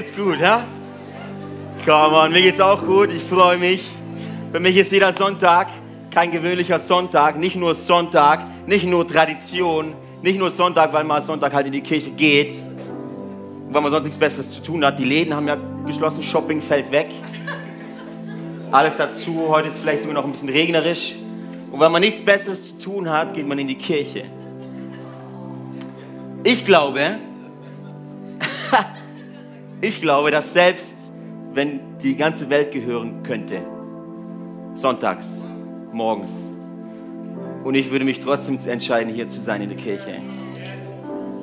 geht's gut, ja? Come on, mir geht's auch gut. Ich freue mich. Für mich ist jeder Sonntag kein gewöhnlicher Sonntag, nicht nur Sonntag, nicht nur Tradition, nicht nur Sonntag, weil man Sonntag halt in die Kirche geht, weil man sonst nichts Besseres zu tun hat. Die Läden haben ja geschlossen, Shopping fällt weg. Alles dazu, heute ist vielleicht sogar noch ein bisschen regnerisch. Und weil man nichts Besseres zu tun hat, geht man in die Kirche. Ich glaube, ich glaube, dass selbst wenn die ganze Welt gehören könnte, sonntags, morgens, und ich würde mich trotzdem entscheiden, hier zu sein in der Kirche.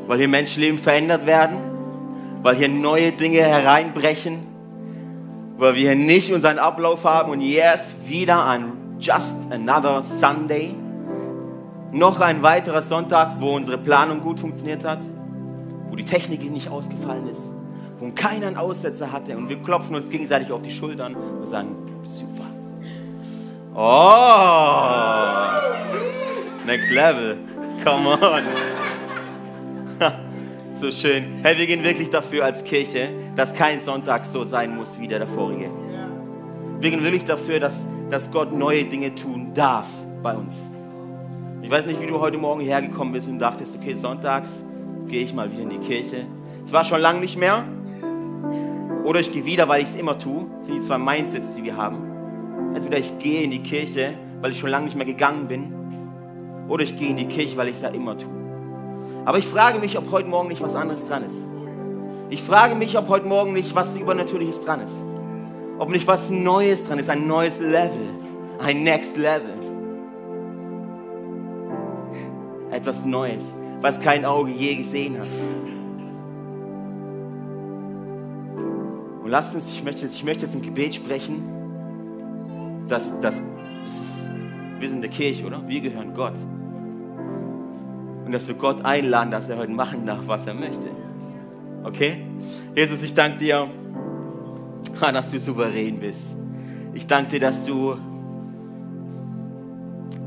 Weil hier Menschenleben verändert werden, weil hier neue Dinge hereinbrechen, weil wir hier nicht unseren Ablauf haben und yes, wieder ein Just Another Sunday, noch ein weiterer Sonntag, wo unsere Planung gut funktioniert hat, wo die Technik nicht ausgefallen ist, wo keiner einen Aussetzer hatte und wir klopfen uns gegenseitig auf die Schultern und sagen, super. Oh, next level, come on. so schön. Hey, wir gehen wirklich dafür als Kirche, dass kein Sonntag so sein muss wie der vorige. Wir gehen wirklich dafür, dass, dass Gott neue Dinge tun darf bei uns. Ich weiß nicht, wie du heute Morgen hergekommen bist und dachtest, okay, sonntags gehe ich mal wieder in die Kirche. Ich war schon lange nicht mehr. Oder ich gehe wieder, weil ich es immer tue. Das sind die zwei Mindsets, die wir haben. Entweder ich gehe in die Kirche, weil ich schon lange nicht mehr gegangen bin. Oder ich gehe in die Kirche, weil ich es ja immer tue. Aber ich frage mich, ob heute Morgen nicht was anderes dran ist. Ich frage mich, ob heute Morgen nicht was Übernatürliches dran ist. Ob nicht was Neues dran ist, ein neues Level, ein Next Level. etwas Neues, was kein Auge je gesehen hat. Und lasst uns, ich möchte, ich möchte jetzt ein Gebet sprechen, dass, dass wir sind der Kirche, oder? Wir gehören Gott. Und dass wir Gott einladen, dass er heute machen darf, was er möchte. Okay? Jesus, ich danke dir, dass du souverän bist. Ich danke dir, dass du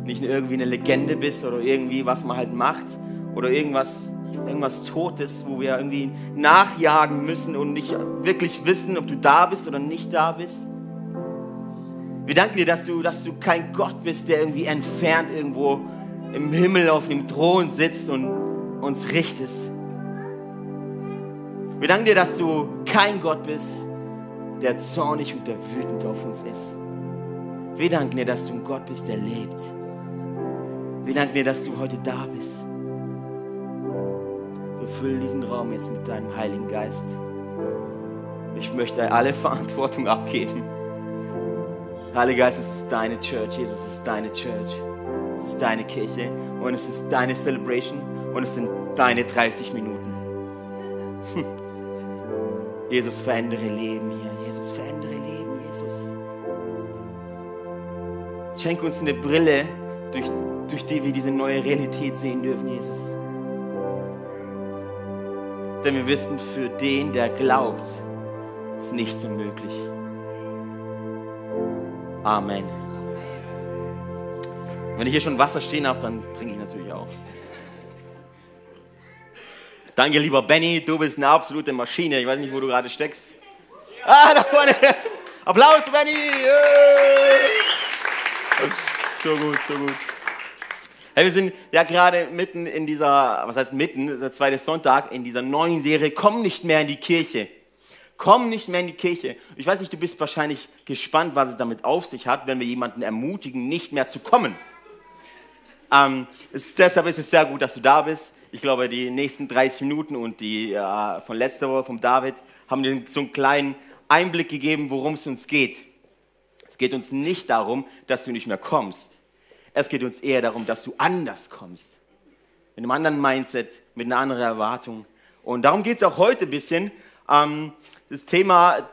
nicht irgendwie eine Legende bist oder irgendwie, was man halt macht oder irgendwas, irgendwas Totes, wo wir irgendwie nachjagen müssen und nicht wirklich wissen, ob du da bist oder nicht da bist. Wir danken dir, dass du, dass du kein Gott bist, der irgendwie entfernt irgendwo im Himmel auf dem Thron sitzt und uns richtest. Wir danken dir, dass du kein Gott bist, der zornig und der wütend auf uns ist. Wir danken dir, dass du ein Gott bist, der lebt wir danken dir, dass du heute da bist. Füllen diesen Raum jetzt mit deinem Heiligen Geist. Ich möchte alle Verantwortung abgeben. Heiliger Geist, es ist deine Church. Jesus, es ist deine Church. Es ist deine Kirche und es ist deine Celebration und es sind deine 30 Minuten. Jesus, verändere Leben hier. Jesus, verändere Leben, Jesus. Schenk uns eine Brille, durch durch die wir diese neue Realität sehen dürfen, Jesus. Denn wir wissen, für den, der glaubt, ist nichts unmöglich. Amen. Wenn ich hier schon Wasser stehen habe, dann trinke ich natürlich auch. Danke, lieber Benny, du bist eine absolute Maschine. Ich weiß nicht, wo du gerade steckst. Ah, da vorne. Applaus, Benny. So gut, so gut. Hey, wir sind ja gerade mitten in dieser, was heißt mitten, der zweite Sonntag in dieser neuen Serie, komm nicht mehr in die Kirche. Komm nicht mehr in die Kirche. Ich weiß nicht, du bist wahrscheinlich gespannt, was es damit auf sich hat, wenn wir jemanden ermutigen, nicht mehr zu kommen. Ähm, es, deshalb ist es sehr gut, dass du da bist. Ich glaube, die nächsten 30 Minuten und die äh, von letzter Woche vom David haben dir so einen kleinen Einblick gegeben, worum es uns geht. Es geht uns nicht darum, dass du nicht mehr kommst. Es geht uns eher darum, dass du anders kommst. Mit einem anderen Mindset, mit einer anderen Erwartung. Und darum geht es auch heute ein bisschen. Ähm, das Thema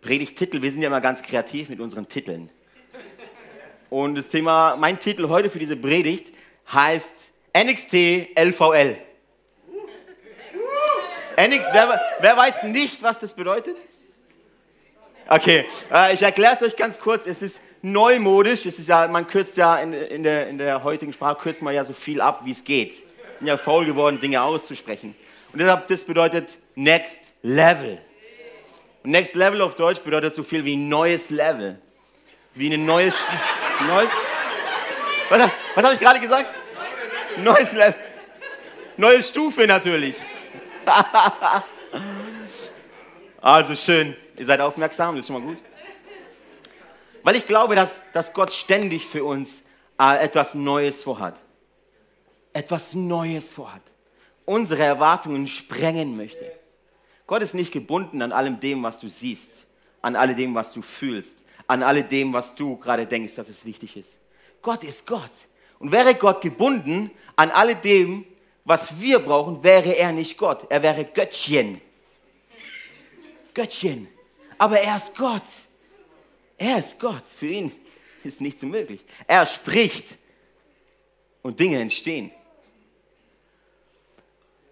Predigtitel, wir sind ja immer ganz kreativ mit unseren Titeln. Und das Thema, mein Titel heute für diese Predigt heißt NXT LVL. NX, wer, wer weiß nicht, was das bedeutet? Okay, äh, ich erkläre es euch ganz kurz. Es ist neumodisch. Es ist ja, man kürzt ja in, in, der, in der heutigen Sprache kürzt man ja so viel ab, wie es geht. Bin ja faul geworden, Dinge auszusprechen. Und deshalb, das bedeutet Next Level. Und Next Level auf Deutsch bedeutet so viel wie neues Level. Wie ein neues, neues, was, was habe ich gerade gesagt? Neues Level. Neue Stufe natürlich. also schön. Ihr seid aufmerksam, das ist schon mal gut. Weil ich glaube, dass, dass Gott ständig für uns äh, etwas Neues vorhat. Etwas Neues vorhat. Unsere Erwartungen sprengen möchte. Gott ist nicht gebunden an allem dem, was du siehst, an all dem, was du fühlst, an all dem, was du gerade denkst, dass es wichtig ist. Gott ist Gott. Und wäre Gott gebunden an all dem, was wir brauchen, wäre er nicht Gott. Er wäre Göttchen. Göttchen. Aber er ist Gott. Er ist Gott. Für ihn ist nichts unmöglich. Er spricht und Dinge entstehen.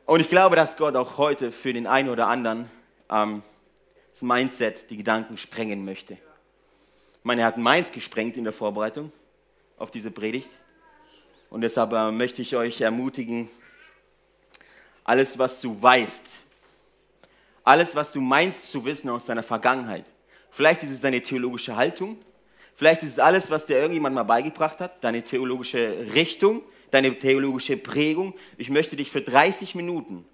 Und ich glaube, dass Gott auch heute für den einen oder anderen ähm, das Mindset, die Gedanken sprengen möchte. Ich meine, er hat meins gesprengt in der Vorbereitung auf diese Predigt. Und deshalb äh, möchte ich euch ermutigen, alles, was du weißt, alles, was du meinst zu wissen aus deiner Vergangenheit, vielleicht ist es deine theologische Haltung, vielleicht ist es alles, was dir irgendjemand mal beigebracht hat, deine theologische Richtung, deine theologische Prägung. Ich möchte dich für 30 Minuten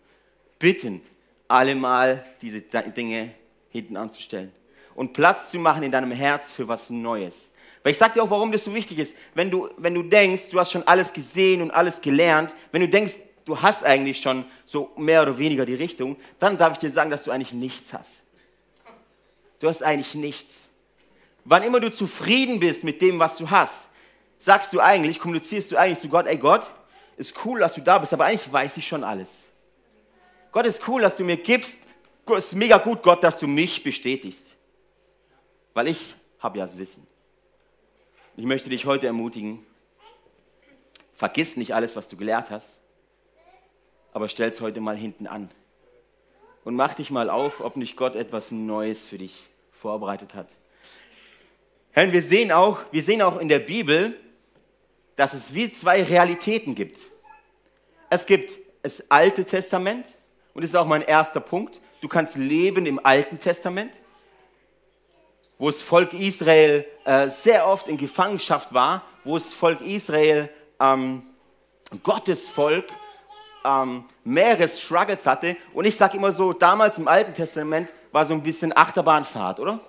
bitten, alle mal diese Dinge hinten anzustellen und Platz zu machen in deinem Herz für was Neues. Weil ich sage dir auch, warum das so wichtig ist. Wenn du, wenn du denkst, du hast schon alles gesehen und alles gelernt, wenn du denkst, du hast eigentlich schon so mehr oder weniger die Richtung, dann darf ich dir sagen, dass du eigentlich nichts hast. Du hast eigentlich nichts. Wann immer du zufrieden bist mit dem, was du hast, sagst du eigentlich, kommunizierst du eigentlich zu Gott, ey Gott, ist cool, dass du da bist, aber eigentlich weiß ich schon alles. Gott ist cool, dass du mir gibst, es ist mega gut, Gott, dass du mich bestätigst. Weil ich habe ja das Wissen. Ich möchte dich heute ermutigen, vergiss nicht alles, was du gelehrt hast, aber stell es heute mal hinten an. Und mach dich mal auf, ob nicht Gott etwas Neues für dich vorbereitet hat. Herr, wir sehen auch, wir sehen auch in der Bibel, dass es wie zwei Realitäten gibt. Es gibt das Alte Testament und das ist auch mein erster Punkt. Du kannst leben im Alten Testament, wo das Volk Israel äh, sehr oft in Gefangenschaft war, wo das Volk Israel ähm, Gottes Volk ähm, mehrere Struggles hatte. Und ich sage immer so, damals im Alten Testament war so ein bisschen Achterbahnfahrt, oder?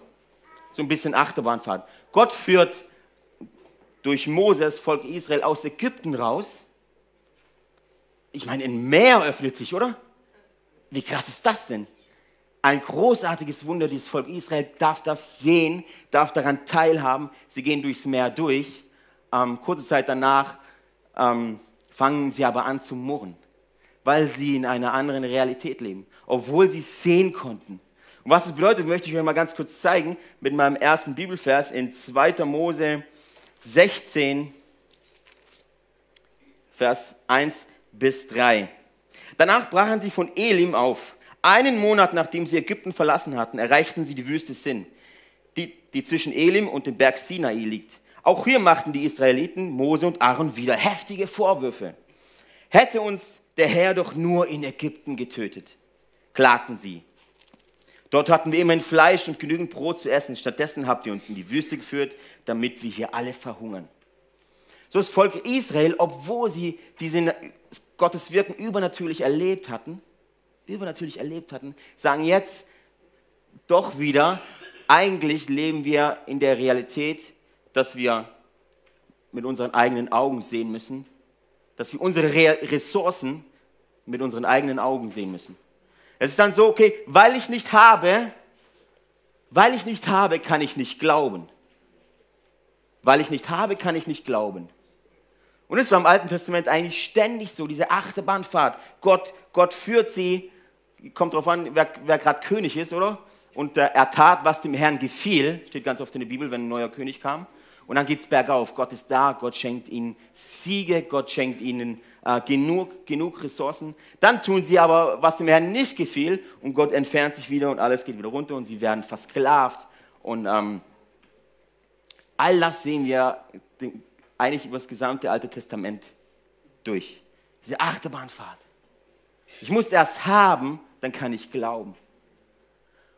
So ein bisschen Achterbahnfahrt. Gott führt durch Moses Volk Israel aus Ägypten raus. Ich meine, ein Meer öffnet sich, oder? Wie krass ist das denn? Ein großartiges Wunder, dieses Volk Israel darf das sehen, darf daran teilhaben. Sie gehen durchs Meer durch. Ähm, kurze Zeit danach ähm, fangen sie aber an zu murren, weil sie in einer anderen Realität leben, obwohl sie sehen konnten. Und was das bedeutet, möchte ich euch mal ganz kurz zeigen mit meinem ersten Bibelvers in 2. Mose 16, Vers 1 bis 3. Danach brachen sie von Elim auf. Einen Monat nachdem sie Ägypten verlassen hatten, erreichten sie die Wüste Sin, die, die zwischen Elim und dem Berg Sinai liegt. Auch hier machten die Israeliten Mose und Aaron wieder heftige Vorwürfe. Hätte uns der Herr doch nur in Ägypten getötet, klagten sie. Dort hatten wir immerhin Fleisch und genügend Brot zu essen. Stattdessen habt ihr uns in die Wüste geführt, damit wir hier alle verhungern. So das Volk Israel, obwohl sie diesen Gottes Wirken übernatürlich erlebt hatten, übernatürlich erlebt hatten, sagen jetzt doch wieder, eigentlich leben wir in der Realität, dass wir mit unseren eigenen Augen sehen müssen, dass wir unsere Ressourcen mit unseren eigenen Augen sehen müssen. Es ist dann so, okay, weil ich nicht habe, weil ich nicht habe, kann ich nicht glauben. Weil ich nicht habe, kann ich nicht glauben. Und es war im Alten Testament eigentlich ständig so, diese Achterbahnfahrt. Gott, Gott führt sie, kommt darauf an, wer, wer gerade König ist, oder? Und äh, er tat, was dem Herrn gefiel, steht ganz oft in der Bibel, wenn ein neuer König kam. Und dann geht es bergauf. Gott ist da, Gott schenkt ihnen Siege, Gott schenkt ihnen äh, genug, genug Ressourcen. Dann tun sie aber, was dem Herrn nicht gefiel, und Gott entfernt sich wieder und alles geht wieder runter und sie werden versklavt. Und ähm, all das sehen wir eigentlich über das gesamte Alte Testament durch. Diese Achterbahnfahrt. Ich muss erst haben, dann kann ich glauben.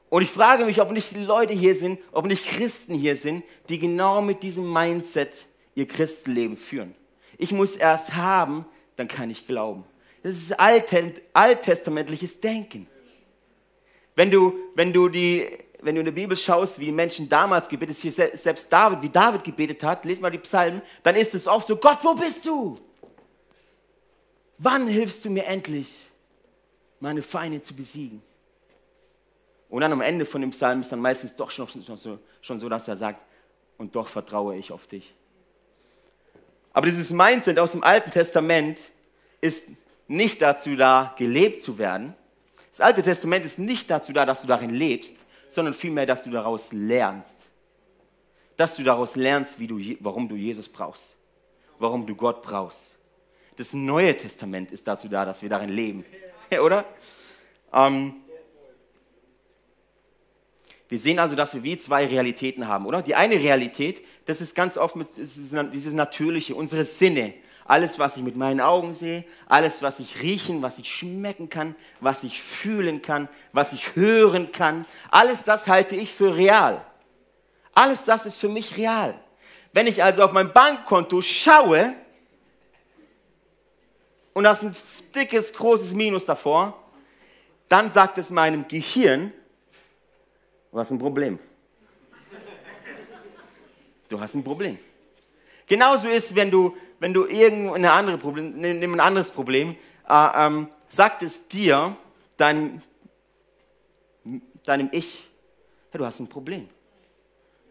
Und ich frage mich, ob nicht Leute hier sind, ob nicht Christen hier sind, die genau mit diesem Mindset ihr Christenleben führen. Ich muss erst haben, dann kann ich glauben. Das ist alttestamentliches Denken. Wenn du, wenn du die wenn du in der Bibel schaust, wie Menschen damals gebetet haben, selbst David, wie David gebetet hat, lest mal die Psalmen, dann ist es oft so, Gott, wo bist du? Wann hilfst du mir endlich, meine Feinde zu besiegen? Und dann am Ende von dem Psalm ist dann meistens doch schon, schon, so, schon so, dass er sagt, und doch vertraue ich auf dich. Aber dieses Mindset aus dem Alten Testament ist nicht dazu da, gelebt zu werden. Das Alte Testament ist nicht dazu da, dass du darin lebst, sondern vielmehr, dass du daraus lernst. Dass du daraus lernst, wie du, warum du Jesus brauchst, warum du Gott brauchst. Das Neue Testament ist dazu da, dass wir darin leben, oder? Ähm, wir sehen also, dass wir wie zwei Realitäten haben, oder? Die eine Realität, das ist ganz oft dieses Natürliche, unsere Sinne, alles, was ich mit meinen Augen sehe, alles, was ich riechen, was ich schmecken kann, was ich fühlen kann, was ich hören kann, alles das halte ich für real. Alles das ist für mich real. Wenn ich also auf mein Bankkonto schaue und das ist ein dickes, großes Minus davor, dann sagt es meinem Gehirn, du hast ein Problem. Du hast ein Problem. Genauso ist, wenn du wenn du irgendein andere Problem, nimm ein anderes Problem, äh, ähm, sagt es dir, dein, deinem Ich, hey, du hast ein Problem.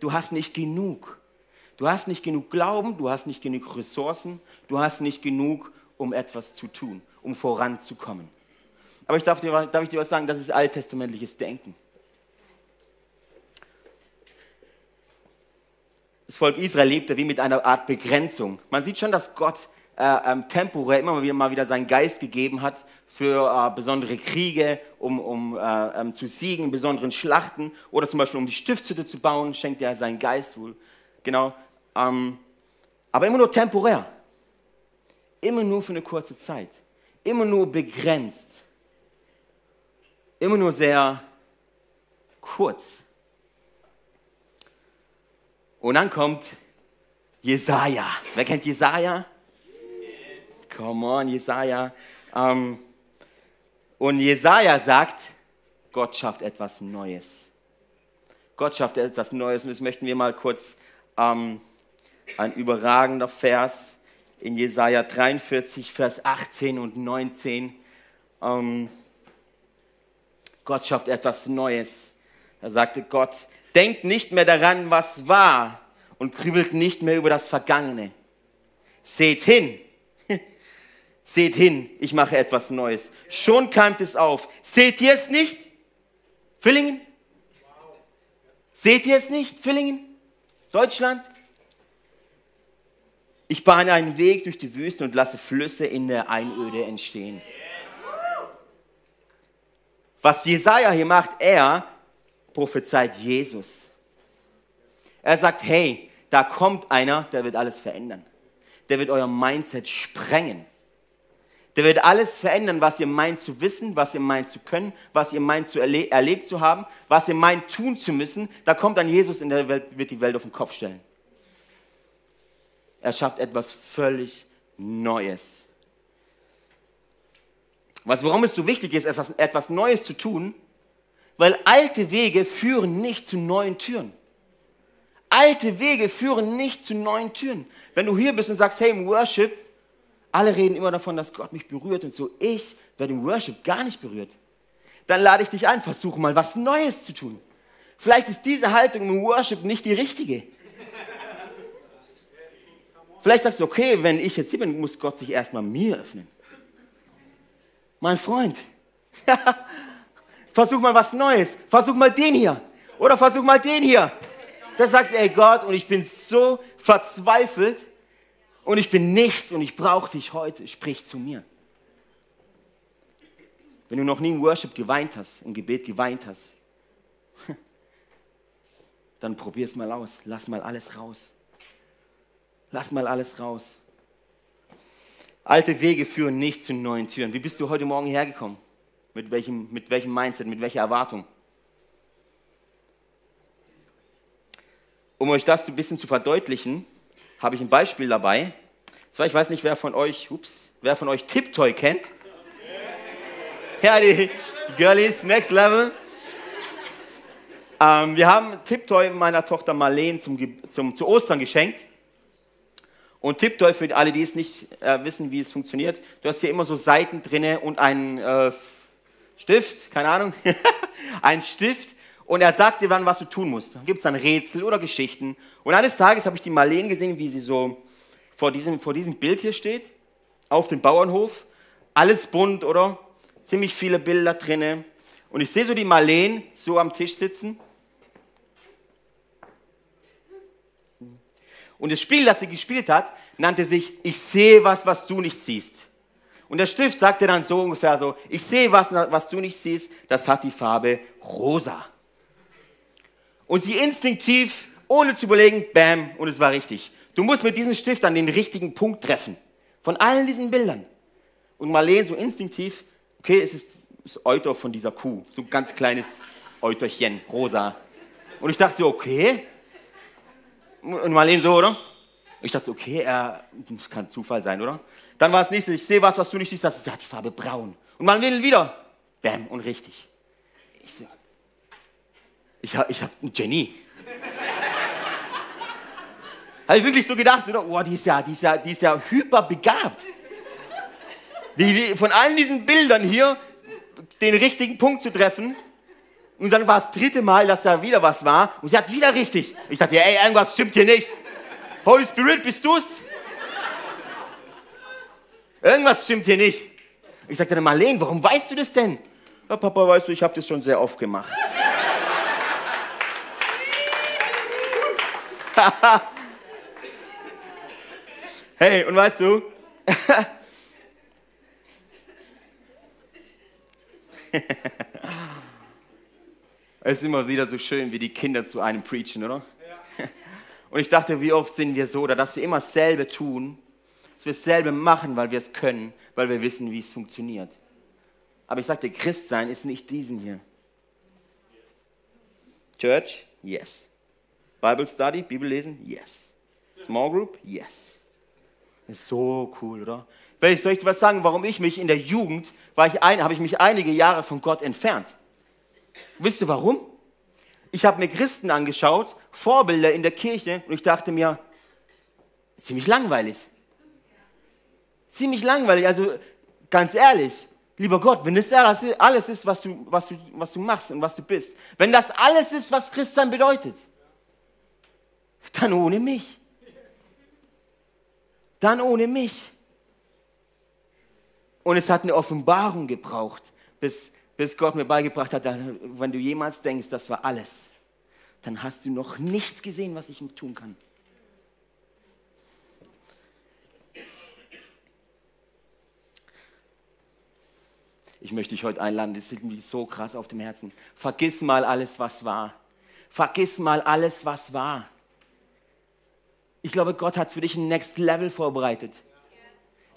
Du hast nicht genug. Du hast nicht genug Glauben, du hast nicht genug Ressourcen, du hast nicht genug, um etwas zu tun, um voranzukommen. Aber ich darf dir, darf ich dir was sagen, das ist alttestamentliches Denken. Das Volk Israel lebte wie mit einer Art Begrenzung. Man sieht schon, dass Gott äh, ähm, temporär immer wieder, mal wieder seinen Geist gegeben hat für äh, besondere Kriege, um, um äh, ähm, zu siegen, besonderen Schlachten oder zum Beispiel um die Stiftshütte zu bauen, schenkt er seinen Geist wohl. Genau. Ähm, aber immer nur temporär. Immer nur für eine kurze Zeit. Immer nur begrenzt. Immer nur sehr kurz. Und dann kommt Jesaja. Wer kennt Jesaja? Come on, Jesaja. Ähm, und Jesaja sagt, Gott schafft etwas Neues. Gott schafft etwas Neues. Und das möchten wir mal kurz, ähm, ein überragender Vers in Jesaja 43, Vers 18 und 19. Ähm, Gott schafft etwas Neues. Da sagte Gott, Denkt nicht mehr daran, was war und grübelt nicht mehr über das Vergangene. Seht hin. Seht hin, ich mache etwas Neues. Schon keimt es auf. Seht ihr es nicht? Villingen? Seht ihr es nicht, Villingen? Deutschland? Ich bahne einen Weg durch die Wüste und lasse Flüsse in der Einöde entstehen. Was Jesaja hier macht, er prophezeit Jesus. Er sagt, hey, da kommt einer, der wird alles verändern. Der wird euer Mindset sprengen. Der wird alles verändern, was ihr meint zu wissen, was ihr meint zu können, was ihr meint zu erle erlebt zu haben, was ihr meint tun zu müssen. Da kommt dann Jesus in der Welt, wird die Welt auf den Kopf stellen. Er schafft etwas völlig Neues. Was, warum es so wichtig ist, etwas, etwas Neues zu tun, weil alte Wege führen nicht zu neuen Türen. Alte Wege führen nicht zu neuen Türen. Wenn du hier bist und sagst, hey, im Worship, alle reden immer davon, dass Gott mich berührt und so, ich werde im Worship gar nicht berührt. Dann lade ich dich ein, versuche mal was Neues zu tun. Vielleicht ist diese Haltung im Worship nicht die richtige. Vielleicht sagst du, okay, wenn ich jetzt hier bin, muss Gott sich erstmal mir öffnen. Mein Freund, Versuch mal was Neues. Versuch mal den hier. Oder versuch mal den hier. Da sagst du, ey Gott, und ich bin so verzweifelt und ich bin nichts und ich brauche dich heute. Sprich zu mir. Wenn du noch nie im Worship geweint hast, im Gebet geweint hast, dann probier es mal aus. Lass mal alles raus. Lass mal alles raus. Alte Wege führen nicht zu neuen Türen. Wie bist du heute Morgen hergekommen? Mit welchem, mit welchem Mindset, mit welcher Erwartung? Um euch das ein bisschen zu verdeutlichen, habe ich ein Beispiel dabei. Zwar, ich weiß nicht, wer von euch, ups, wer von euch Tiptoy kennt. Ja, die, die Girlies, next level. Ähm, wir haben Tiptoy meiner Tochter Marlene zum, zum, zu Ostern geschenkt. Und Tiptoy, für alle, die es nicht äh, wissen, wie es funktioniert, du hast hier immer so Seiten drinne und einen äh, Stift, keine Ahnung, ein Stift. Und er sagt dir dann, was du tun musst. Da gibt es dann Rätsel oder Geschichten. Und eines Tages habe ich die Marlene gesehen, wie sie so vor diesem, vor diesem Bild hier steht, auf dem Bauernhof. Alles bunt, oder? Ziemlich viele Bilder drinne. Und ich sehe so die Marlene so am Tisch sitzen Und das Spiel, das sie gespielt hat, nannte sich Ich sehe was, was du nicht siehst. Und der Stift sagte dann so ungefähr so, ich sehe was, was du nicht siehst, das hat die Farbe rosa. Und sie instinktiv, ohne zu überlegen, bam, und es war richtig. Du musst mit diesem Stift dann den richtigen Punkt treffen. Von allen diesen Bildern. Und Marlene so instinktiv, okay, es ist das Euter von dieser Kuh. So ein ganz kleines Euterchen, rosa. Und ich dachte so, okay, und Marlene so, oder? Ich dachte, okay, er, kann Zufall sein, oder? Dann war es nächste, ich sehe was, was du nicht siehst, das ist, hat die Farbe braun. Und Marlene wieder, bam, und richtig. Ich so, ich habe ich hab ein Genie. habe ich wirklich so gedacht, oder? Oh, die ist ja, die ist ja, die ist ja hyperbegabt. Wie, wie, von allen diesen Bildern hier den richtigen Punkt zu treffen, und dann war es das dritte Mal, dass da wieder was war. Und sie hat wieder richtig. Ich dachte, ey, irgendwas stimmt hier nicht. Holy Spirit, bist du's? Irgendwas stimmt hier nicht. Ich sagte dann, Marlene, warum weißt du das denn? Ja, Papa, weißt du, ich habe das schon sehr oft gemacht. hey, und weißt du, Es ist immer wieder so schön, wie die Kinder zu einem preachen, oder? Und ich dachte, wie oft sind wir so, oder dass wir immer dasselbe tun, dass wir dasselbe machen, weil wir es können, weil wir wissen, wie es funktioniert. Aber ich sagte, Christsein ist nicht diesen hier. Church? Yes. Bible Study, Bibel lesen? Yes. Small Group? Yes. Ist so cool, oder? Soll ich dir was sagen, warum ich mich in der Jugend, habe ich mich einige Jahre von Gott entfernt? Wisst ihr warum? Ich habe mir Christen angeschaut, Vorbilder in der Kirche, und ich dachte mir, ziemlich langweilig. Ziemlich langweilig. Also ganz ehrlich, lieber Gott, wenn das alles ist, was du, was, du, was du machst und was du bist, wenn das alles ist, was Christsein bedeutet, dann ohne mich. Dann ohne mich. Und es hat eine Offenbarung gebraucht, bis, bis Gott mir beigebracht hat, wenn du jemals denkst, das war alles, dann hast du noch nichts gesehen, was ich tun kann. Ich möchte dich heute einladen, das ist mir so krass auf dem Herzen. Vergiss mal alles, was war. Vergiss mal alles, was war. Ich glaube, Gott hat für dich ein Next Level vorbereitet,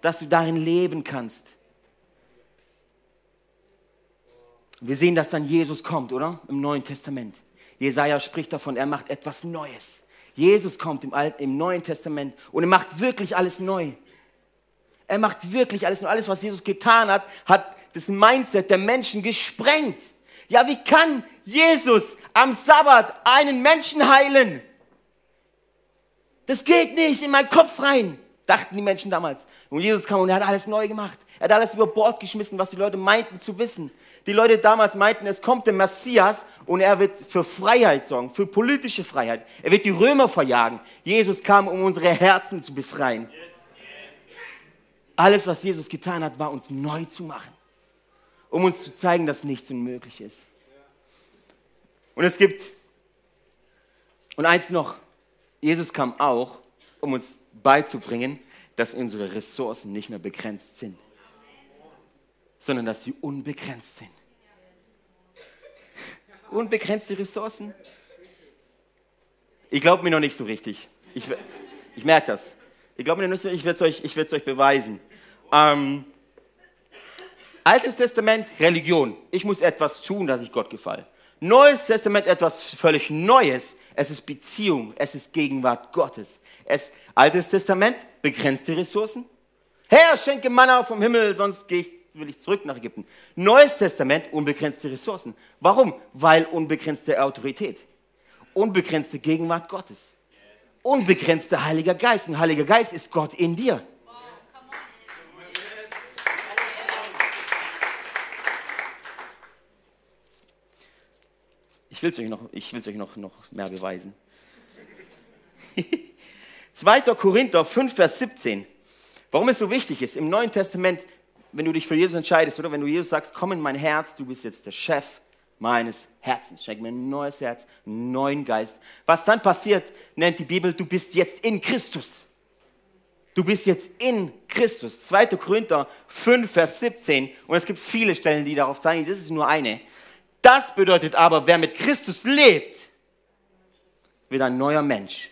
dass du darin leben kannst. Wir sehen, dass dann Jesus kommt, oder? Im Neuen Testament. Jesaja spricht davon, er macht etwas Neues. Jesus kommt im, Alten, im Neuen Testament und er macht wirklich alles neu. Er macht wirklich alles neu. Alles, was Jesus getan hat, hat das Mindset der Menschen gesprengt. Ja, wie kann Jesus am Sabbat einen Menschen heilen? Das geht nicht in meinen Kopf rein dachten die Menschen damals. Und Jesus kam und er hat alles neu gemacht. Er hat alles über Bord geschmissen, was die Leute meinten zu wissen. Die Leute damals meinten, es kommt der Messias und er wird für Freiheit sorgen, für politische Freiheit. Er wird die Römer verjagen. Jesus kam, um unsere Herzen zu befreien. Alles, was Jesus getan hat, war uns neu zu machen, um uns zu zeigen, dass nichts unmöglich ist. Und es gibt, und eins noch, Jesus kam auch, um uns beizubringen, dass unsere Ressourcen nicht mehr begrenzt sind, sondern dass sie unbegrenzt sind. Unbegrenzte Ressourcen? Ich glaube mir noch nicht so richtig. Ich, ich merke das. Ich glaube mir noch nicht so, ich werde es euch, euch beweisen. Ähm, Altes Testament, Religion. Ich muss etwas tun, dass ich Gott gefalle. Neues Testament, etwas völlig Neues. Es ist Beziehung, es ist Gegenwart Gottes. Es, Altes Testament, begrenzte Ressourcen. Herr, schenke Manna vom Himmel, sonst gehe ich, will ich zurück nach Ägypten. Neues Testament, unbegrenzte Ressourcen. Warum? Weil unbegrenzte Autorität. Unbegrenzte Gegenwart Gottes. Unbegrenzter Heiliger Geist. Ein Heiliger Geist ist Gott in dir. Ich will es euch, noch, ich will's euch noch, noch mehr beweisen. 2. Korinther 5, Vers 17. Warum es so wichtig ist, im Neuen Testament, wenn du dich für Jesus entscheidest, oder wenn du Jesus sagst, komm in mein Herz, du bist jetzt der Chef meines Herzens. Schenk mir ein neues Herz, einen neuen Geist. Was dann passiert, nennt die Bibel, du bist jetzt in Christus. Du bist jetzt in Christus. 2. Korinther 5, Vers 17. Und es gibt viele Stellen, die darauf zeigen, das ist nur eine. Das bedeutet aber, wer mit Christus lebt, wird ein neuer Mensch.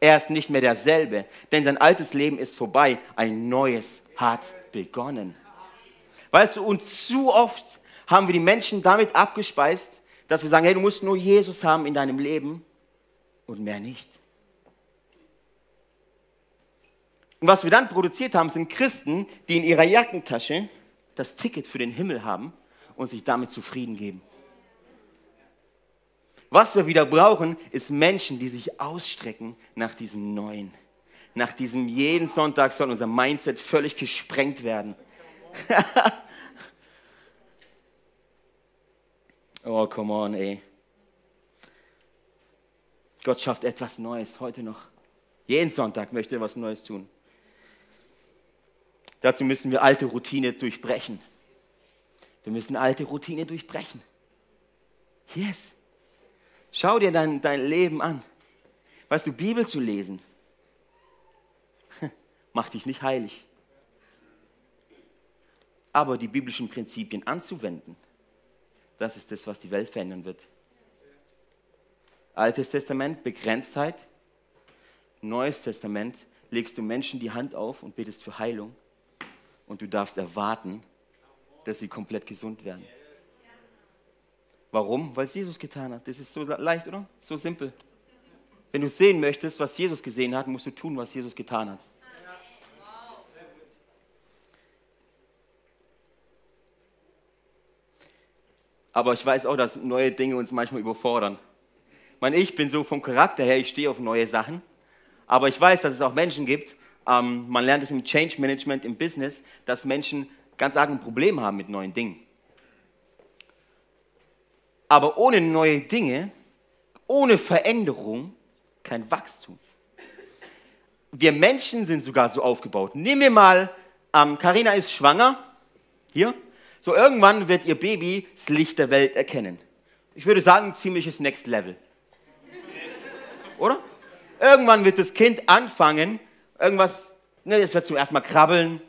Er ist nicht mehr derselbe, denn sein altes Leben ist vorbei. Ein neues hat begonnen. Weißt du, und zu oft haben wir die Menschen damit abgespeist, dass wir sagen, hey, du musst nur Jesus haben in deinem Leben und mehr nicht. Und was wir dann produziert haben, sind Christen, die in ihrer Jackentasche das Ticket für den Himmel haben und sich damit zufrieden geben. Was wir wieder brauchen, ist Menschen, die sich ausstrecken nach diesem Neuen. Nach diesem jeden Sonntag soll unser Mindset völlig gesprengt werden. oh, come on, ey. Gott schafft etwas Neues heute noch. Jeden Sonntag möchte er was Neues tun. Dazu müssen wir alte Routine durchbrechen. Wir müssen alte Routine durchbrechen. Yes. Schau dir dein, dein Leben an. Weißt du, Bibel zu lesen, macht dich nicht heilig. Aber die biblischen Prinzipien anzuwenden, das ist das, was die Welt verändern wird. Altes Testament, Begrenztheit. Neues Testament, legst du Menschen die Hand auf und betest für Heilung. Und du darfst erwarten, dass sie komplett gesund werden. Warum? Weil es Jesus getan hat. Das ist so leicht, oder? So simpel. Wenn du sehen möchtest, was Jesus gesehen hat, musst du tun, was Jesus getan hat. Aber ich weiß auch, dass neue Dinge uns manchmal überfordern. Ich meine, ich bin so vom Charakter her, ich stehe auf neue Sachen. Aber ich weiß, dass es auch Menschen gibt, ähm, man lernt es im Change Management, im Business, dass Menschen ganz arg ein Problem haben mit neuen Dingen. Aber ohne neue Dinge, ohne Veränderung, kein Wachstum. Wir Menschen sind sogar so aufgebaut. Nehmen wir mal, ähm, Carina ist schwanger, hier. So irgendwann wird ihr Baby das Licht der Welt erkennen. Ich würde sagen, ziemliches Next Level. Oder? Irgendwann wird das Kind anfangen, irgendwas, ne, es wird zuerst mal krabbeln,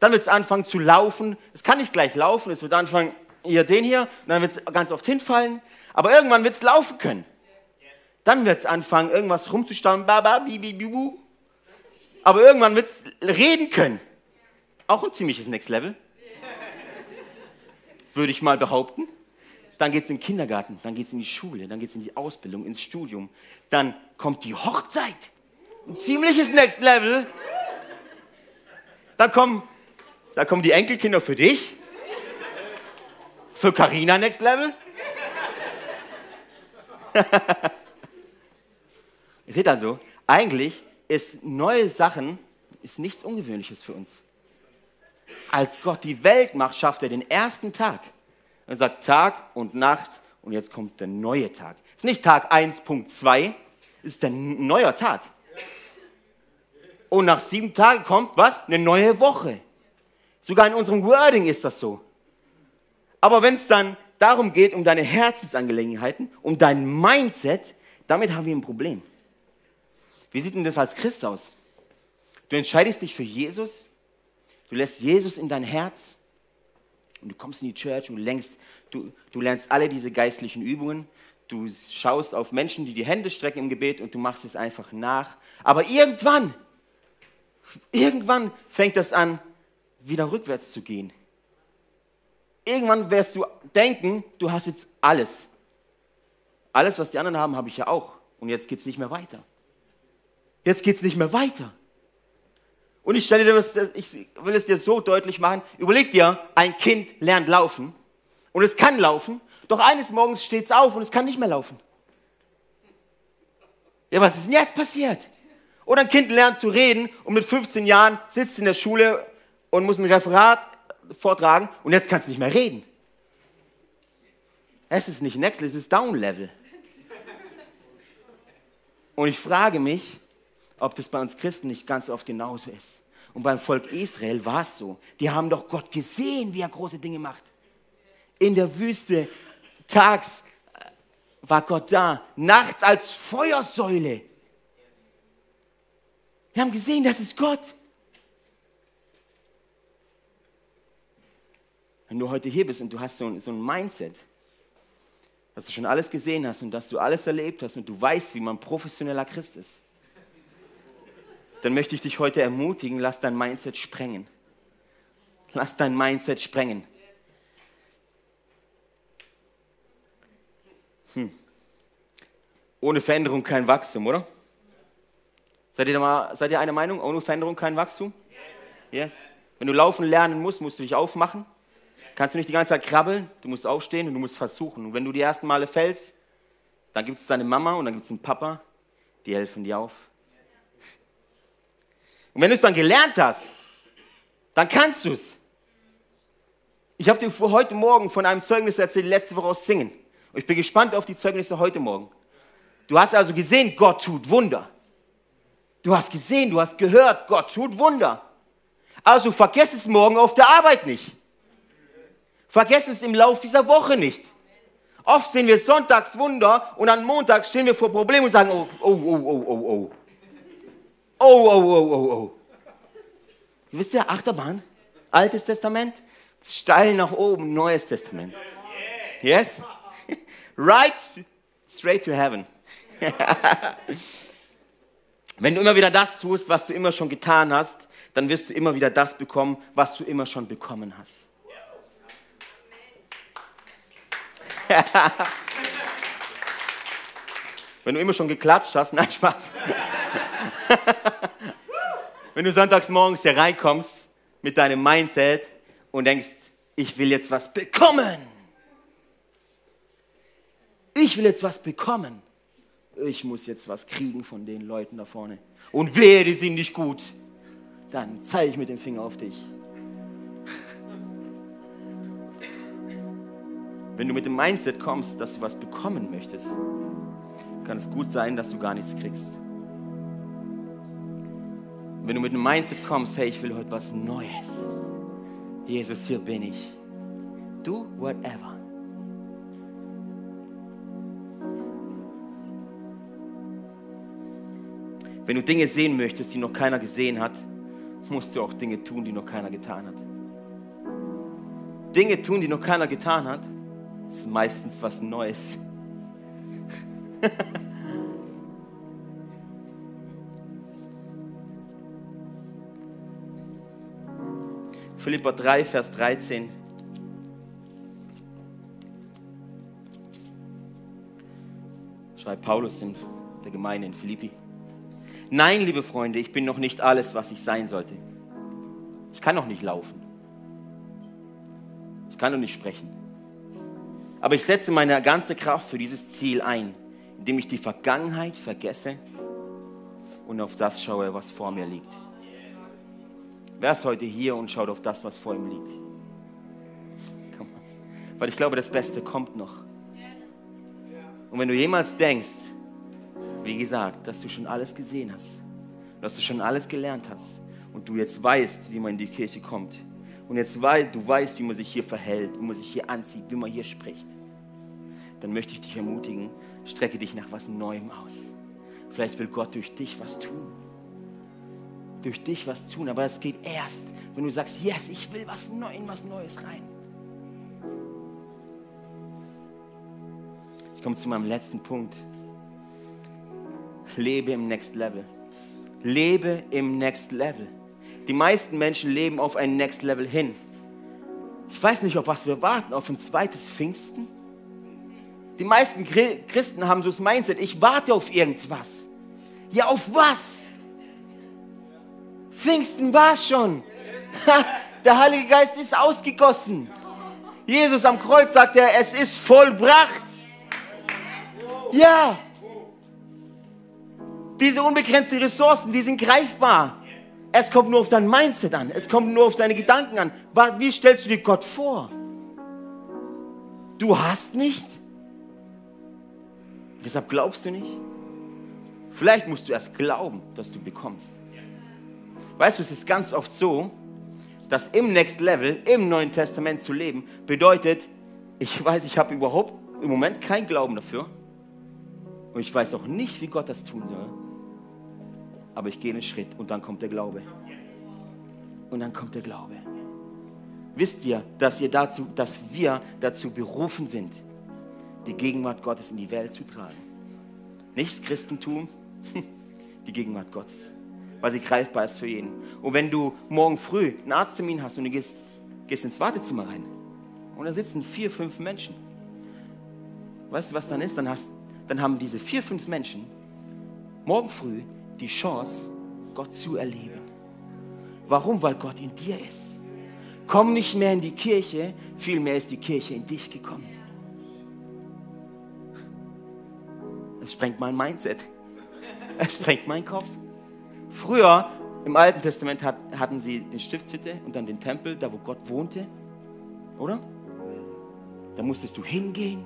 dann wird es anfangen zu laufen. Es kann nicht gleich laufen, es wird anfangen, hier den hier, und dann wird es ganz oft hinfallen, aber irgendwann wird es laufen können. Dann wird es anfangen, irgendwas rumzustauen, baba, bibi, bibu. Aber irgendwann wird es reden können. Auch ein ziemliches Next Level. Würde ich mal behaupten. Dann geht es in den Kindergarten, dann geht es in die Schule, dann geht es in die Ausbildung, ins Studium. Dann kommt die Hochzeit. Ein ziemliches Next Level. Dann kommen, da kommen die Enkelkinder für dich. Für Carina Next Level? Ihr seht also, eigentlich ist neue Sachen ist nichts Ungewöhnliches für uns. Als Gott die Welt macht, schafft er den ersten Tag. Er sagt Tag und Nacht und jetzt kommt der neue Tag. Es ist nicht Tag 1.2, es ist ein neuer Tag. Und nach sieben Tagen kommt was? Eine neue Woche. Sogar in unserem Wording ist das so. Aber wenn es dann darum geht, um deine Herzensangelegenheiten, um dein Mindset, damit haben wir ein Problem. Wie sieht denn das als Christ aus? Du entscheidest dich für Jesus, du lässt Jesus in dein Herz und du kommst in die Church und du, du, du lernst alle diese geistlichen Übungen, du schaust auf Menschen, die die Hände strecken im Gebet und du machst es einfach nach. Aber irgendwann, irgendwann fängt das an, wieder rückwärts zu gehen. Irgendwann wirst du denken, du hast jetzt alles. Alles, was die anderen haben, habe ich ja auch. Und jetzt geht es nicht mehr weiter. Jetzt geht es nicht mehr weiter. Und ich stelle dir das, ich will es dir so deutlich machen. Überleg dir, ein Kind lernt laufen und es kann laufen, doch eines Morgens steht es auf und es kann nicht mehr laufen. Ja, was ist denn jetzt passiert? Oder ein Kind lernt zu reden und mit 15 Jahren sitzt in der Schule und muss ein Referat vortragen und jetzt kann es nicht mehr reden. Es ist nicht Next, es ist Down Level. Und ich frage mich, ob das bei uns Christen nicht ganz oft genauso ist. Und beim Volk Israel war es so. Die haben doch Gott gesehen, wie er große Dinge macht. In der Wüste, tags äh, war Gott da, nachts als Feuersäule. Wir haben gesehen, das ist Gott. Wenn du heute hier bist und du hast so ein, so ein Mindset, dass du schon alles gesehen hast und dass du alles erlebt hast und du weißt, wie man professioneller Christ ist, dann möchte ich dich heute ermutigen, lass dein Mindset sprengen. Lass dein Mindset sprengen. Hm. Ohne Veränderung kein Wachstum, oder? Seid ihr, mal, seid ihr einer Meinung? Ohne Veränderung kein Wachstum? Yes. yes. Wenn du laufen lernen musst, musst du dich aufmachen. Kannst du nicht die ganze Zeit krabbeln, du musst aufstehen und du musst versuchen. Und wenn du die ersten Male fällst, dann gibt es deine Mama und dann gibt es einen Papa, die helfen dir auf. Und wenn du es dann gelernt hast, dann kannst du es. Ich habe dir heute Morgen von einem Zeugnis erzählt, letzte Woche aus Singen. Und ich bin gespannt auf die Zeugnisse heute Morgen. Du hast also gesehen, Gott tut Wunder. Du hast gesehen, du hast gehört, Gott tut Wunder. Also vergiss es morgen auf der Arbeit nicht. Vergiss es im Lauf dieser Woche nicht. Oft sehen wir sonntags Wunder und am Montag stehen wir vor Problemen und sagen, oh, oh, oh, oh, oh, oh. Oh, oh, oh, oh, oh. Wisst ihr, Achterbahn, Altes Testament, steil nach oben, Neues Testament. Yes? Right straight to heaven. Wenn du immer wieder das tust, was du immer schon getan hast, dann wirst du immer wieder das bekommen, was du immer schon bekommen hast. Wenn du immer schon geklatscht hast, nein, Spaß. Wenn du sonntags morgens hier reinkommst mit deinem Mindset und denkst, ich will jetzt was bekommen. Ich will jetzt was bekommen. Ich muss jetzt was kriegen von den Leuten da vorne. Und wehe, die sind nicht gut. Dann zeige ich mit dem Finger auf dich. Wenn du mit dem Mindset kommst, dass du was bekommen möchtest, kann es gut sein, dass du gar nichts kriegst. Wenn du mit dem Mindset kommst, hey, ich will heute was Neues. Jesus, hier bin ich. Do whatever. Wenn du Dinge sehen möchtest, die noch keiner gesehen hat, musst du auch Dinge tun, die noch keiner getan hat. Dinge tun, die noch keiner getan hat, ist meistens was Neues. Philippa 3, Vers 13. Schreibt Paulus in der Gemeinde in Philippi. Nein, liebe Freunde, ich bin noch nicht alles, was ich sein sollte. Ich kann noch nicht laufen. Ich kann noch nicht sprechen. Aber ich setze meine ganze Kraft für dieses Ziel ein, indem ich die Vergangenheit vergesse und auf das schaue, was vor mir liegt. Wer ist heute hier und schaut auf das, was vor ihm liegt? Weil ich glaube, das Beste kommt noch. Und wenn du jemals denkst, wie gesagt, dass du schon alles gesehen hast, dass du schon alles gelernt hast und du jetzt weißt, wie man in die Kirche kommt und jetzt weißt, du weißt, wie man sich hier verhält, wie man sich hier anzieht, wie man hier spricht, dann möchte ich dich ermutigen, strecke dich nach was Neuem aus. Vielleicht will Gott durch dich was tun durch dich was tun, aber es geht erst, wenn du sagst, yes, ich will was Neues, was Neues rein. Ich komme zu meinem letzten Punkt. Lebe im Next Level. Lebe im Next Level. Die meisten Menschen leben auf ein Next Level hin. Ich weiß nicht, auf was wir warten, auf ein zweites Pfingsten. Die meisten Christen haben so das Mindset, ich warte auf irgendwas. Ja, auf was? Pfingsten war schon. Der Heilige Geist ist ausgegossen. Jesus am Kreuz sagt er, es ist vollbracht. Ja. Diese unbegrenzten Ressourcen, die sind greifbar. Es kommt nur auf dein Mindset an. Es kommt nur auf deine Gedanken an. Wie stellst du dir Gott vor? Du hast nicht. Deshalb glaubst du nicht. Vielleicht musst du erst glauben, dass du bekommst. Weißt du, es ist ganz oft so, dass im Next Level, im Neuen Testament zu leben, bedeutet, ich weiß, ich habe überhaupt im Moment keinen Glauben dafür. Und ich weiß auch nicht, wie Gott das tun soll. Aber ich gehe einen Schritt und dann kommt der Glaube. Und dann kommt der Glaube. Wisst ihr, dass, ihr dazu, dass wir dazu berufen sind, die Gegenwart Gottes in die Welt zu tragen? Nicht das Christentum, die Gegenwart Gottes weil sie greifbar ist für jeden. Und wenn du morgen früh einen Arzttermin hast und du gehst, gehst ins Wartezimmer rein und da sitzen vier, fünf Menschen, weißt du, was dann ist? Dann, hast, dann haben diese vier, fünf Menschen morgen früh die Chance, Gott zu erleben. Warum? Weil Gott in dir ist. Komm nicht mehr in die Kirche, vielmehr ist die Kirche in dich gekommen. Sprengt mein Mindset. Es sprengt meinen Kopf. Früher im Alten Testament hat, hatten sie die Stiftshütte und dann den Tempel, da wo Gott wohnte, oder? Da musstest du hingehen.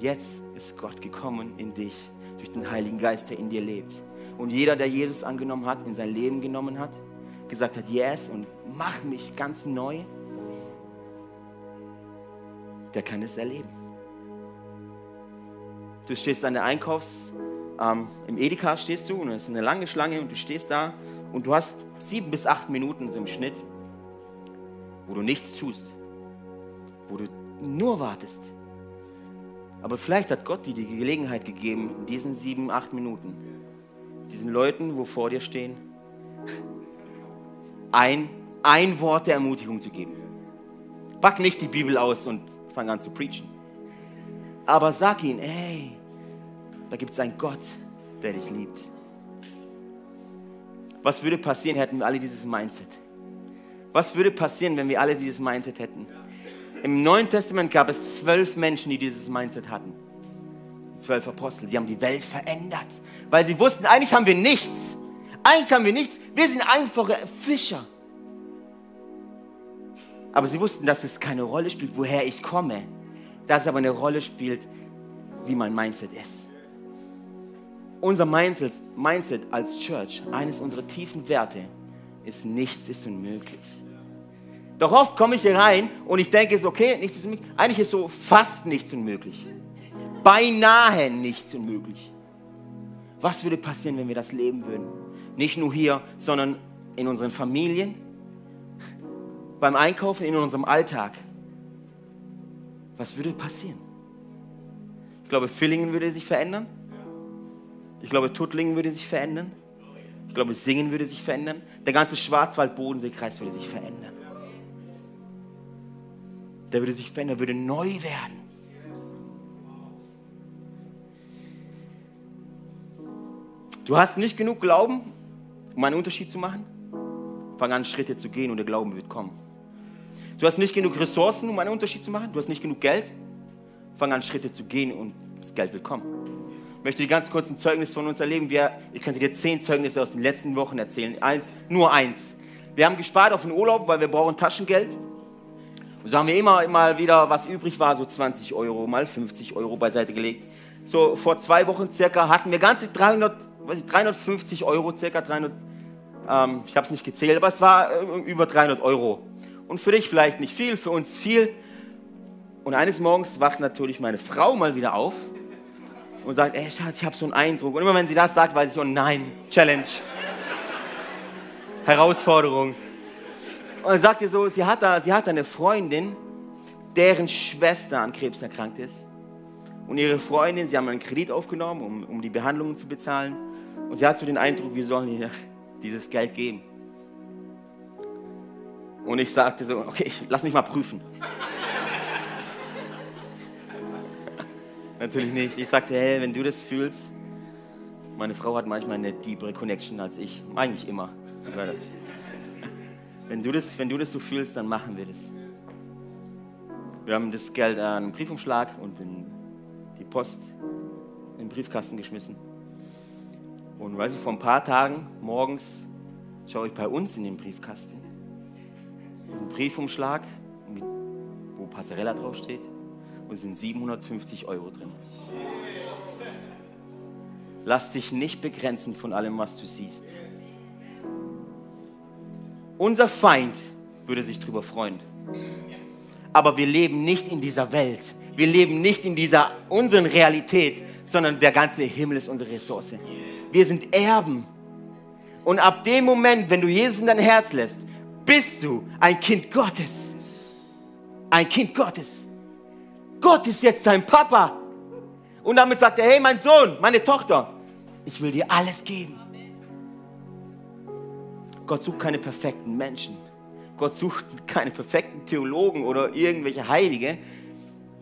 Jetzt ist Gott gekommen in dich durch den Heiligen Geist, der in dir lebt. Und jeder, der Jesus angenommen hat, in sein Leben genommen hat, gesagt hat, yes, und mach mich ganz neu, der kann es erleben. Du stehst an der Einkaufs- ähm, im Edeka stehst du und es ist eine lange Schlange und du stehst da und du hast sieben bis acht Minuten so im Schnitt, wo du nichts tust, wo du nur wartest. Aber vielleicht hat Gott dir die Gelegenheit gegeben, in diesen sieben, acht Minuten, diesen Leuten, wo vor dir stehen, ein, ein Wort der Ermutigung zu geben. Pack nicht die Bibel aus und fang an zu preachen. Aber sag ihnen, ey, da gibt es einen Gott, der dich liebt. Was würde passieren, hätten wir alle dieses Mindset? Was würde passieren, wenn wir alle dieses Mindset hätten? Im Neuen Testament gab es zwölf Menschen, die dieses Mindset hatten. Die zwölf Apostel. Sie haben die Welt verändert, weil sie wussten, eigentlich haben wir nichts. Eigentlich haben wir nichts. Wir sind einfache Fischer. Aber sie wussten, dass es keine Rolle spielt, woher ich komme. Dass es aber eine Rolle spielt, wie mein Mindset ist unser Mindset, Mindset als Church, eines unserer tiefen Werte, ist nichts ist unmöglich. Doch oft komme ich hier rein und ich denke, es ist okay, nichts ist unmöglich. Eigentlich ist so fast nichts unmöglich. Beinahe nichts unmöglich. Was würde passieren, wenn wir das leben würden? Nicht nur hier, sondern in unseren Familien, beim Einkaufen, in unserem Alltag. Was würde passieren? Ich glaube, Villingen würde sich verändern. Ich glaube, Tuttlingen würde sich verändern. Ich glaube, Singen würde sich verändern. Der ganze Schwarzwald-Bodenseekreis würde sich verändern. Der würde sich verändern, würde neu werden. Du hast nicht genug Glauben, um einen Unterschied zu machen? Fang an, Schritte zu gehen und der Glauben wird kommen. Du hast nicht genug Ressourcen, um einen Unterschied zu machen? Du hast nicht genug Geld? Fang an, Schritte zu gehen und das Geld wird kommen möchte dir ganz kurz ein Zeugnis von uns erleben. Wir, ich könnte dir zehn Zeugnisse aus den letzten Wochen erzählen. Eins, nur eins. Wir haben gespart auf den Urlaub, weil wir brauchen Taschengeld. Und so haben wir immer mal wieder, was übrig war, so 20 Euro, mal 50 Euro beiseite gelegt. So vor zwei Wochen circa hatten wir ganze 300, was ich, 350 Euro, circa 300, ähm, ich habe es nicht gezählt, aber es war äh, über 300 Euro. Und für dich vielleicht nicht viel, für uns viel. Und eines Morgens wacht natürlich meine Frau mal wieder auf und sagt, ey Schatz, ich habe so einen Eindruck. Und immer wenn sie das sagt, weiß ich, oh nein, Challenge. Herausforderung. Und dann sagt ihr so, sie hat, da, sie hat eine Freundin, deren Schwester an Krebs erkrankt ist. Und ihre Freundin, sie haben einen Kredit aufgenommen, um, um die Behandlungen zu bezahlen. Und sie hat so den Eindruck, wir sollen ihr dieses Geld geben. Und ich sagte so, okay, lass mich mal prüfen. Natürlich nicht. Ich sagte, hey, wenn du das fühlst, meine Frau hat manchmal eine deepere Connection als ich. Eigentlich immer. Wenn du das, wenn du das so fühlst, dann machen wir das. Wir haben das Geld an einen Briefumschlag und in die Post in den Briefkasten geschmissen. Und weiß ich, vor ein paar Tagen morgens schaue ich bei uns in den Briefkasten. Ein Briefumschlag, wo Passarella draufsteht, und es sind 750 Euro drin. Lass dich nicht begrenzen von allem, was du siehst. Unser Feind würde sich darüber freuen. Aber wir leben nicht in dieser Welt. Wir leben nicht in dieser unseren Realität, sondern der ganze Himmel ist unsere Ressource. Wir sind Erben. Und ab dem Moment, wenn du Jesus in dein Herz lässt, bist du ein Kind Gottes. Ein Kind Gottes. Gott ist jetzt dein Papa. Und damit sagt er, hey mein Sohn, meine Tochter, ich will dir alles geben. Gott sucht keine perfekten Menschen. Gott sucht keine perfekten Theologen oder irgendwelche Heilige.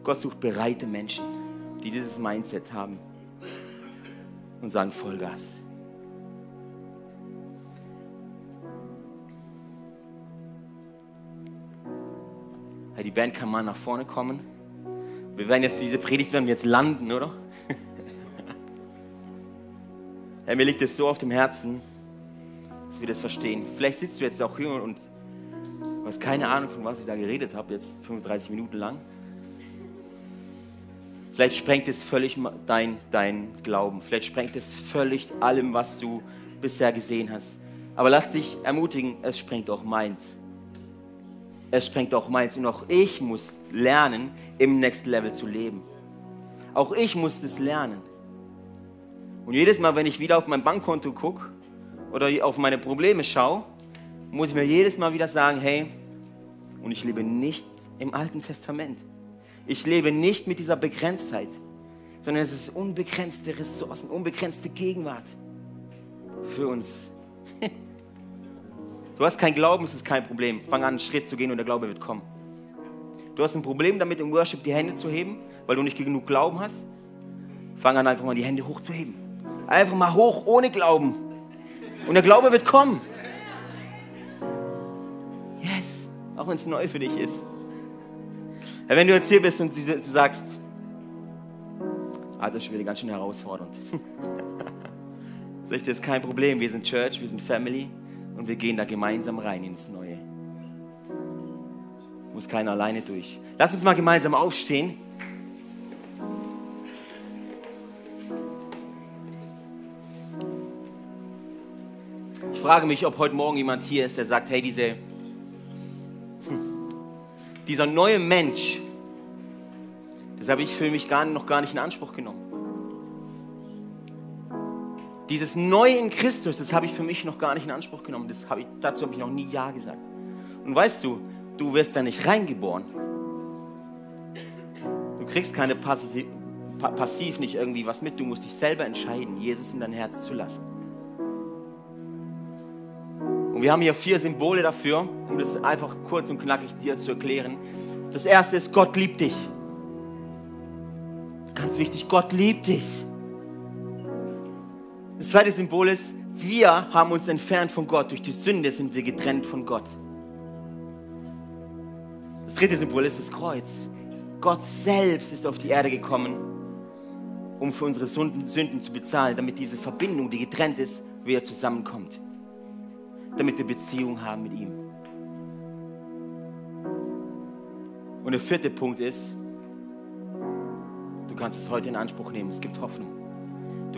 Gott sucht bereite Menschen, die dieses Mindset haben und sagen Vollgas. Die Band kann mal nach vorne kommen. Wir werden jetzt diese Predigt werden jetzt landen, oder? Herr, mir liegt es so auf dem Herzen, dass wir das verstehen. Vielleicht sitzt du jetzt auch hier und hast keine Ahnung, von was ich da geredet habe, jetzt 35 Minuten lang. Vielleicht sprengt es völlig dein, dein Glauben. Vielleicht sprengt es völlig allem, was du bisher gesehen hast. Aber lass dich ermutigen, es sprengt auch meins. Es sprengt auch meins. Und auch ich muss lernen, im Next Level zu leben. Auch ich muss es lernen. Und jedes Mal, wenn ich wieder auf mein Bankkonto gucke oder auf meine Probleme schaue, muss ich mir jedes Mal wieder sagen, hey, und ich lebe nicht im Alten Testament. Ich lebe nicht mit dieser Begrenztheit, sondern es ist unbegrenzte Ressourcen, unbegrenzte Gegenwart für uns. Du hast kein Glauben, es ist kein Problem. Fang an, einen Schritt zu gehen und der Glaube wird kommen. Du hast ein Problem damit, im Worship die Hände zu heben, weil du nicht genug Glauben hast. Fang an, einfach mal die Hände hochzuheben. Einfach mal hoch, ohne Glauben. Und der Glaube wird kommen. Yes, auch wenn es neu für dich ist. Wenn du jetzt hier bist und du sagst, Alter Schwede, ganz schön herausfordernd. Sag ich, das ist kein Problem. Wir sind Church, wir sind Family und wir gehen da gemeinsam rein ins Neue. Muss keiner alleine durch. Lass uns mal gemeinsam aufstehen. frage mich, ob heute Morgen jemand hier ist, der sagt, hey, diese, hm, dieser neue Mensch, das habe ich für mich gar, noch gar nicht in Anspruch genommen. Dieses Neue in Christus, das habe ich für mich noch gar nicht in Anspruch genommen. Das habe ich, dazu habe ich noch nie Ja gesagt. Und weißt du, du wirst da nicht reingeboren. Du kriegst keine passiv, passiv nicht irgendwie was mit. Du musst dich selber entscheiden, Jesus in dein Herz zu lassen. Und wir haben hier vier Symbole dafür, um das einfach kurz und knackig dir zu erklären. Das erste ist, Gott liebt dich. Ganz wichtig, Gott liebt dich. Das zweite Symbol ist, wir haben uns entfernt von Gott. Durch die Sünde sind wir getrennt von Gott. Das dritte Symbol ist das Kreuz. Gott selbst ist auf die Erde gekommen, um für unsere Sünden, zu bezahlen, damit diese Verbindung, die getrennt ist, wieder zusammenkommt damit wir Beziehung haben mit ihm. Und der vierte Punkt ist, du kannst es heute in Anspruch nehmen. Es gibt Hoffnung.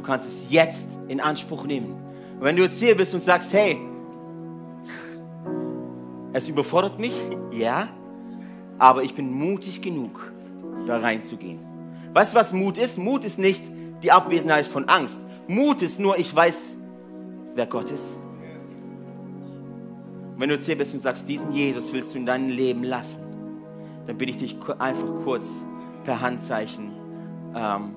Kannst es jetzt in Anspruch nehmen. Und wenn du jetzt hier bist und sagst, hey, es überfordert mich, ja, aber ich bin mutig genug, da reinzugehen. Weißt du, was Mut ist? Mut ist nicht die Abwesenheit von Angst. Mut ist nur, ich weiß, wer Gott ist. Und wenn du jetzt hier bist und sagst, diesen Jesus willst du in deinem Leben lassen, dann bitte ich dich einfach kurz per Handzeichen ähm,